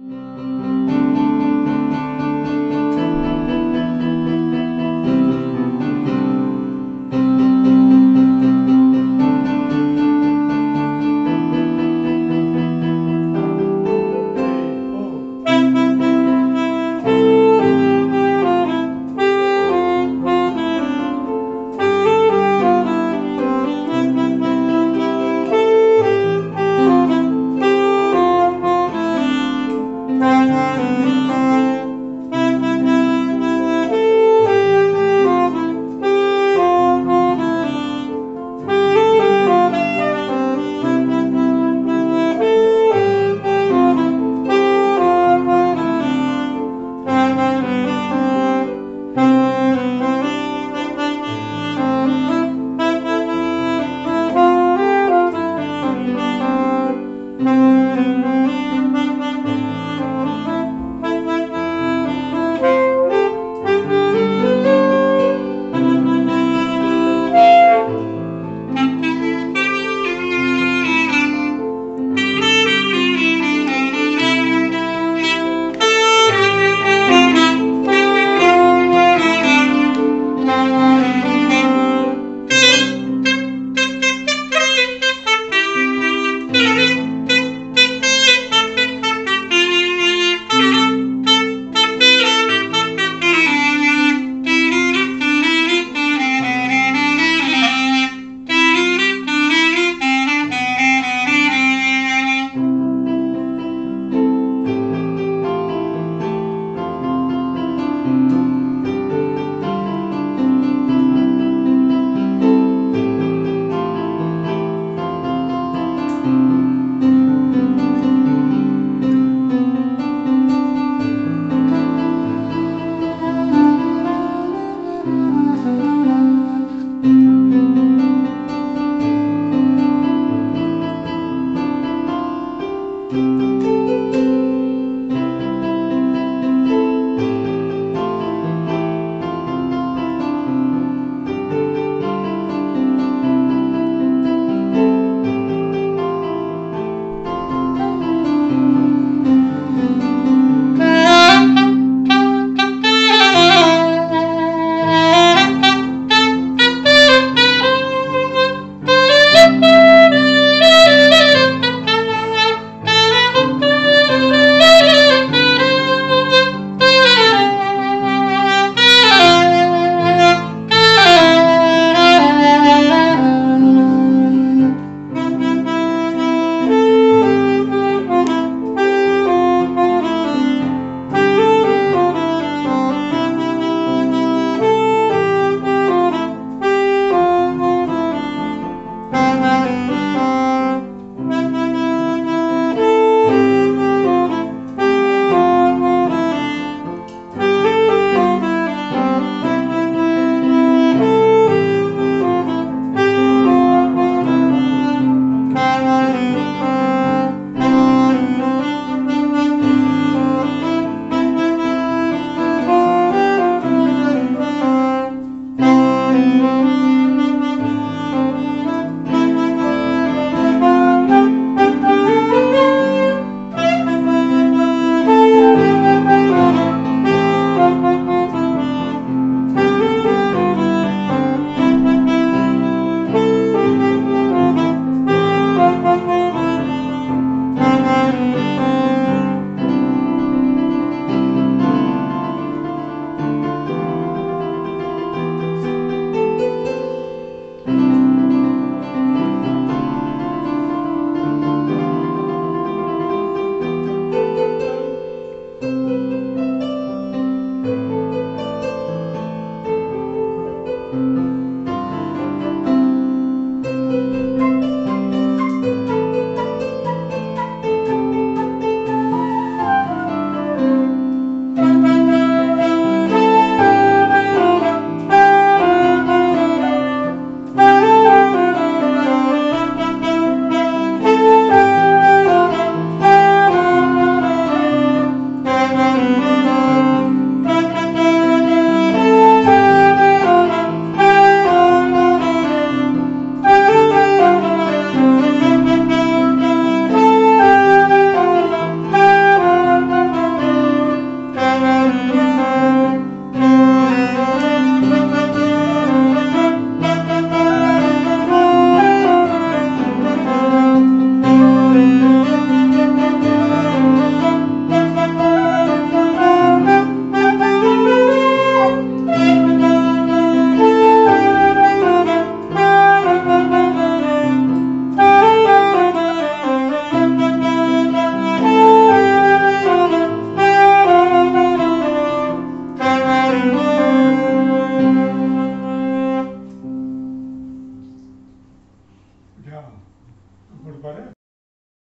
Música